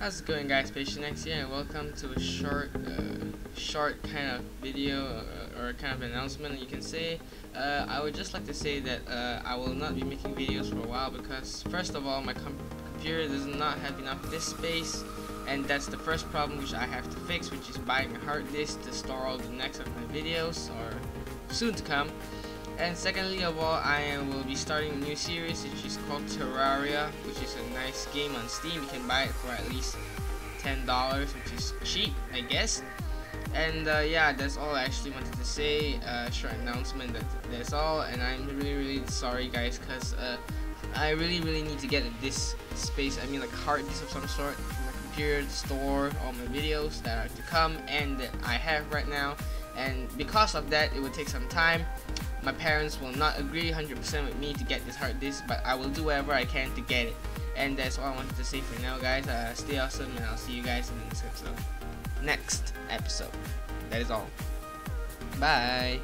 How's it going guys, Patient X here and welcome to a short, uh, short kind of video uh, or kind of announcement you can say. Uh, I would just like to say that uh, I will not be making videos for a while because first of all my com computer does not have enough disk space and that's the first problem which I have to fix which is buying a hard disk to store all the next of my videos or soon to come. And secondly of all, I will be starting a new series which is called Terraria, which is a nice game on Steam. You can buy it for at least $10, which is cheap, I guess. And uh, yeah, that's all I actually wanted to say. Uh, short announcement. That that's all. And I'm really really sorry guys, cause uh, I really really need to get this space. I mean like hard disk of some sort for my computer to store all my videos that are to come and that I have right now. And because of that, it would take some time my parents will not agree 100% with me to get this hard disk, but I will do whatever I can to get it. And that's all I wanted to say for now, guys. Uh, stay awesome, and I'll see you guys in the next episode. Next episode. That is all. Bye.